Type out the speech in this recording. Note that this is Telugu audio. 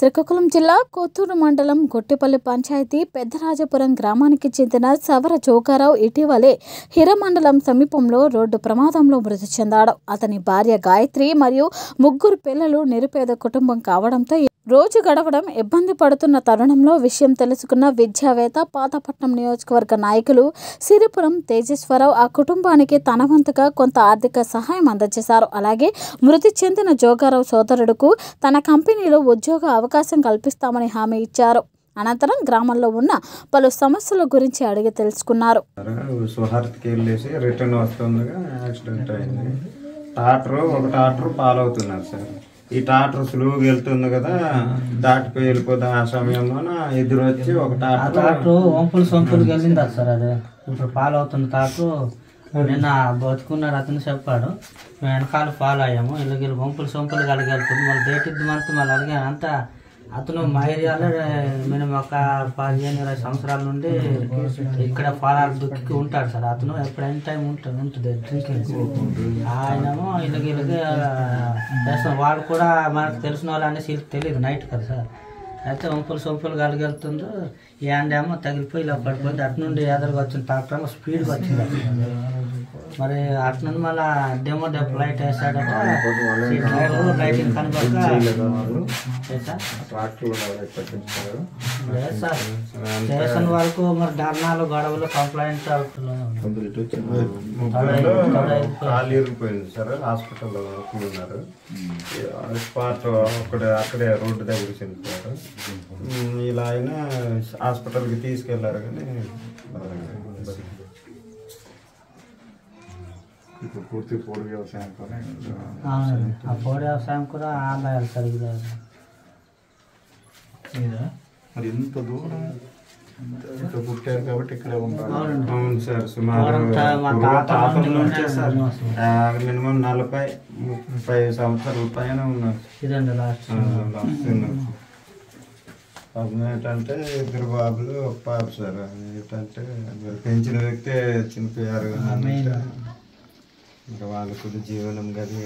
శ్రీకాకుళం జిల్లా కొత్తూరు మండలం గొట్టిపల్లి పంచాయతీ పెద్దరాజపురం గ్రామానికి చెందిన సవర చౌకారావు ఇటీవలే హిరమండలం సమీపంలో రోడ్డు ప్రమాదంలో మృతి చెందాడు. అతని భార్య గాయత్రి మరియు ముగ్గురు పిల్లలు నిరుపేద కుటుంబం కావడంతో రోజు గడవడం ఇబ్బంది పడుతున్న తరుణంలో విషయం తెలుసుకున్న విద్యావేత్త పాతపట్నం నియోజకవర్గ నాయకులు సిరిపురం తేజేశ్వరరావు ఆ కుటుంబానికి తన వంతుగా కొంత ఆర్థిక సహాయం అందజేశారు. అలాగే మృతి చెందిన జోగారావు సోదరుడుకు తన కంపెనీలో ఉద్యోగ అవకాశం కల్పిస్తామని హామీ ఇచ్చారు. అనంతరం గ్రామంలో ఉన్న పలు సమస్యల గురించి అడిగి తెలుసుకున్నారు. రిటర్న్ వస్తుండగా యాక్సిడెంట్ అయింది. టాటర్ ఒక టాటర్ పాలవుతున్నారు సార్. ఈ టాటర్ స్లోగా వెళ్తుంది కదా దాటిపోయి వెళ్ళిపోదాం ఆ సమయంలో ఎదురు వచ్చి ఒక టాటర్ టాక్టర్ వంపులు సొంపులకి వెళ్ళింది సార్ అది. ఇప్పుడు ఫాలో అవుతుంది టాక్టర్ నిన్న బతుకున్నాడు అతను చెప్పాడు. మేము వెనకాల ఫాలో అయ్యాము. ఇళ్ళకి వంపులు సొంపులు కలిగి వెళ్తుంది. మళ్ళీ డేట్ ఇద్ది మనతో మళ్ళీ అలాగే అంతా అతను మా ఏరియాలో మినిమం ఒక పదిహేను ఇరవై సంవత్సరాల నుండి ఇక్కడ ఫారాలు దుక్కి ఉంటాడు సార్. అతను ఎప్పుడైనా టైం ఉంటుంది ఉంటుంది డ్రింకింగ్. ఆయనేమో ఇళ్ళకి ఇళ్ళకి చేస్తాం వాళ్ళు కూడా మనకు తెలిసిన వాళ్ళు అనేసి తెలియదు నైట్ కదా సార్. అయితే వంపులు సొంపులు కలిగెళ్తుందో ఈ హ్యాండ్ ఏమో తగిలిపోయి ఇలా పడిపోయింది అటు నుండి ఎదురుగా వచ్చిన ట్రాక్టర్ ఏమో స్పీడ్గా వచ్చింది మరి అటు నుండి మళ్ళా డెమో డెప్ లైట్ వేసాడట. లైటింగ్ కనబడక లేదు సార్. లేదు సార్? స్టేషన్ వరకు మరి ధర్నాలు గొడవలు కంప్లైంట్ కాలు ఇరిగిపోయింది సార్. హాస్పిటల్లో ఉన్నారు. స్పాట్ అక్కడ అక్కడే రోడ్డు దగ్గర చనిపోయారు ఇలా అయినా హాస్పిటల్కి తీసుకెళ్ళారు కానీ ఇప్పుడు పూర్తి పోడు వ్యవసాయంతోనే ఆ పోటీ వ్యవసాయం కూడా ఆదాయాలు సరిగ్గా మరి ఇంత దూరం ఇంత పుట్టారు కాబట్టి ఇక్కడే ఉంటారు అవును సార్ సుమారు. మినిమం నలభై ముప్పై సంవత్సరాల పైన ఉన్నారు. ఇదండి లాస్ట్ పాపం ఏంటంటే ఇద్దరు బాబులు ఒక పాప సార్. ఏంటంటే పెంచిన వ్యక్తే అంటే ఇంకా వాళ్ళకు జీవనం గది